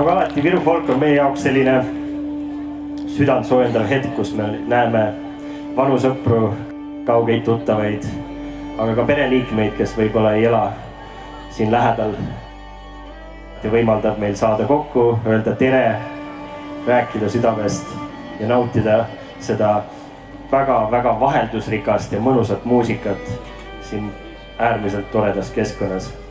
alati Viru folk on meie jaoks selline südantsoojendav hetk, kus me näeme vanu sõpru, kaugeid tuttavaid, aga ka pereliikmeid, kes võib-olla ei ela siin lähedal. ja võimaldab meil saada kokku, öelda tere, rääkida südamest ja nautida seda väga-väga vaheldusrikast ja mõnusat muusikat siin äärmiselt toredas keskkonnas.